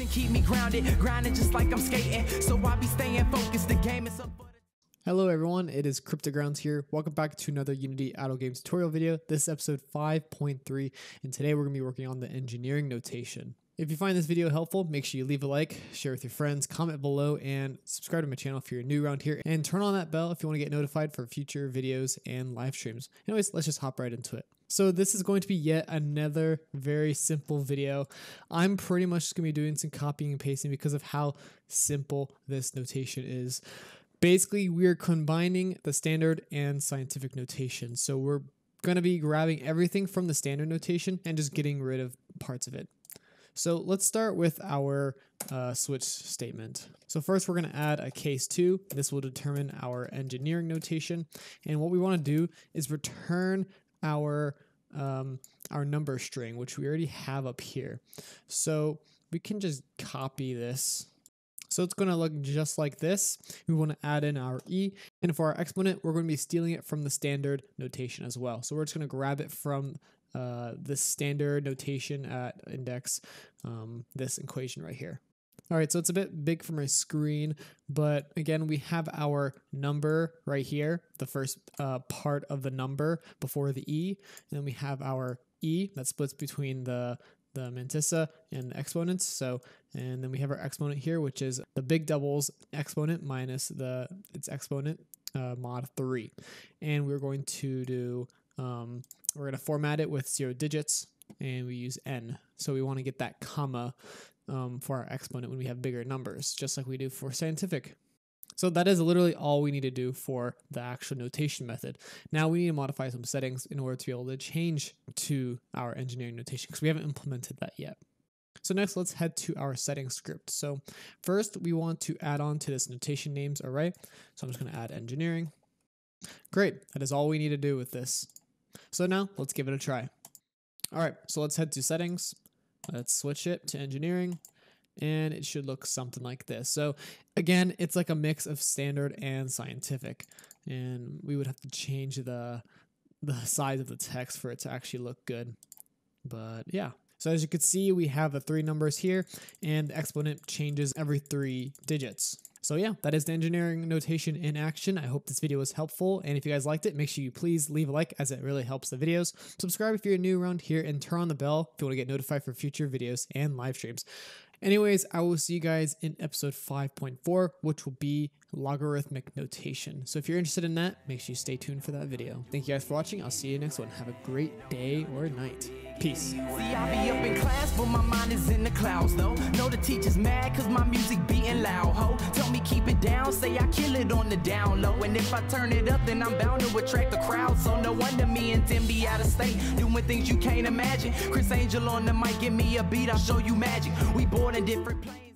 and keep me grounded, grinding just like I'm skating. So I be staying focused. The game is up. for Hello everyone, it is CryptoGrounds here. Welcome back to another Unity Idle Games tutorial video. This is episode 5.3 and today we're going to be working on the engineering notation. If you find this video helpful, make sure you leave a like, share with your friends, comment below, and subscribe to my channel if you're new around here, and turn on that bell if you want to get notified for future videos and live streams. Anyways, let's just hop right into it. So this is going to be yet another very simple video. I'm pretty much just going to be doing some copying and pasting because of how simple this notation is basically we're combining the standard and scientific notation. So we're going to be grabbing everything from the standard notation and just getting rid of parts of it. So let's start with our uh, switch statement. So first we're going to add a case 2. This will determine our engineering notation. And what we want to do is return our um, our number string, which we already have up here. So we can just copy this so it's going to look just like this. We want to add in our e, and for our exponent, we're going to be stealing it from the standard notation as well. So we're just going to grab it from uh, the standard notation at index, um, this equation right here. All right, so it's a bit big for my screen, but again, we have our number right here, the first uh, part of the number before the e, and then we have our e that splits between the the mantissa and the exponents. So, and then we have our exponent here, which is the big doubles exponent minus the its exponent uh, mod three, and we're going to do um, we're going to format it with zero digits, and we use n. So we want to get that comma um, for our exponent when we have bigger numbers, just like we do for scientific. So that is literally all we need to do for the actual notation method. Now we need to modify some settings in order to be able to change to our engineering notation because we haven't implemented that yet. So next, let's head to our settings script. So first, we want to add on to this notation names array. So I'm just going to add engineering. Great, that is all we need to do with this. So now let's give it a try. All right, so let's head to settings. Let's switch it to engineering and it should look something like this. So again, it's like a mix of standard and scientific, and we would have to change the the size of the text for it to actually look good. But yeah. So as you can see, we have the three numbers here, and the exponent changes every three digits. So yeah, that is the engineering notation in action. I hope this video was helpful, and if you guys liked it, make sure you please leave a like as it really helps the videos. Subscribe if you're new around here, and turn on the bell if you want to get notified for future videos and live streams. Anyways, I will see you guys in episode 5.4, which will be logarithmic notation. So if you're interested in that, make sure you stay tuned for that video. Thank you guys for watching. I'll see you next one. Have a great day or night. Peace. My mind is in the clouds, though. Know the teacher's mad, cause my music beating loud, ho. Tell me keep it down, say I kill it on the down low. And if I turn it up, then I'm bound to attract the crowd. So no wonder me and Tim be out of state, doing things you can't imagine. Criss Angel on the mic, give me a beat, I'll show you magic. We born in different planes.